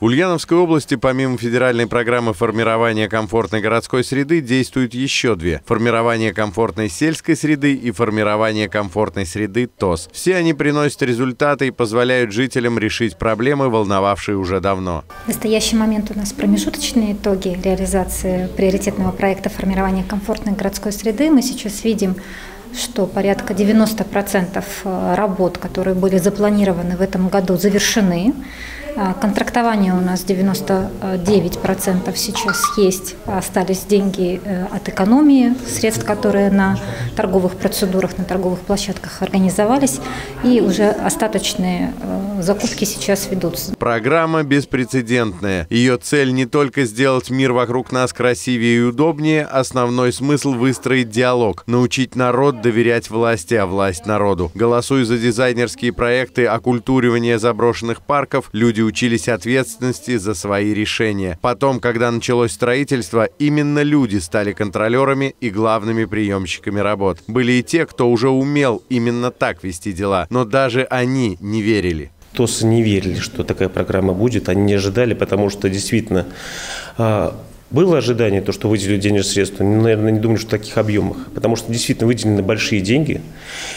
В Ульяновской области помимо федеральной программы формирования комфортной городской среды действуют еще две – формирование комфортной сельской среды и формирование комфортной среды ТОС. Все они приносят результаты и позволяют жителям решить проблемы, волновавшие уже давно. В настоящий момент у нас промежуточные итоги реализации приоритетного проекта формирования комфортной городской среды. Мы сейчас видим что порядка 90% э, работ, которые были запланированы в этом году, завершены. А, контрактование у нас 99% сейчас есть. Остались деньги э, от экономии, средств, которые на торговых процедурах, на торговых площадках организовались. И уже остаточные э, закупки сейчас ведутся. Программа беспрецедентная. Ее цель не только сделать мир вокруг нас красивее и удобнее, основной смысл выстроить диалог, научить народ доверять власти, а власть народу. Голосуя за дизайнерские проекты оккультуривания заброшенных парков, люди учились ответственности за свои решения. Потом, когда началось строительство, именно люди стали контролерами и главными приемщиками работ. Были и те, кто уже умел именно так вести дела, но даже они не верили. ТОСы не верили, что такая программа будет, они не ожидали, потому что действительно а, было ожидание, то, что выделили денежные средства, наверное, не думаю, что в таких объемах, потому что действительно выделены большие деньги,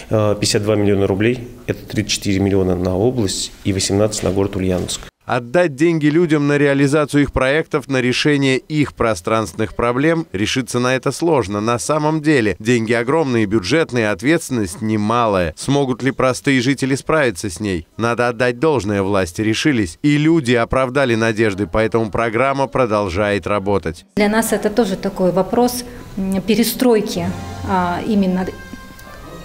52 а, миллиона рублей, это 34 миллиона на область и 18 на город Ульяновск. Отдать деньги людям на реализацию их проектов, на решение их пространственных проблем, решиться на это сложно. На самом деле, деньги огромные, бюджетные, ответственность немалая. Смогут ли простые жители справиться с ней? Надо отдать должное власти, решились. И люди оправдали надежды, поэтому программа продолжает работать. Для нас это тоже такой вопрос перестройки а, именно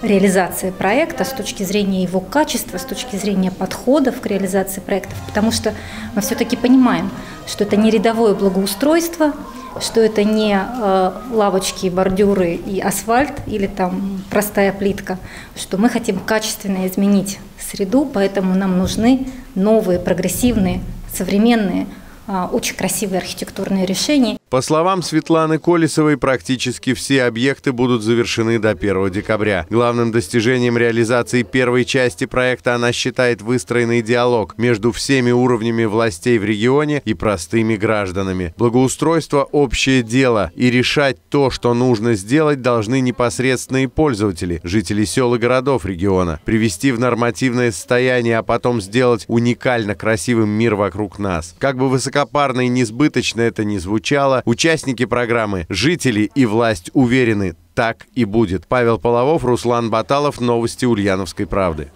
реализации проекта с точки зрения его качества, с точки зрения подходов к реализации проектов, потому что мы все-таки понимаем, что это не рядовое благоустройство, что это не э, лавочки, бордюры и асфальт или там простая плитка, что мы хотим качественно изменить среду, поэтому нам нужны новые, прогрессивные, современные, э, очень красивые архитектурные решения. По словам Светланы Колесовой, практически все объекты будут завершены до 1 декабря. Главным достижением реализации первой части проекта она считает выстроенный диалог между всеми уровнями властей в регионе и простыми гражданами. Благоустройство – общее дело, и решать то, что нужно сделать, должны непосредственные пользователи, жители сел и городов региона. Привести в нормативное состояние, а потом сделать уникально красивым мир вокруг нас. Как бы высокопарно и несбыточно это ни звучало, участники программы, жители и власть уверены, так и будет. Павел Половов, Руслан Баталов, Новости Ульяновской правды.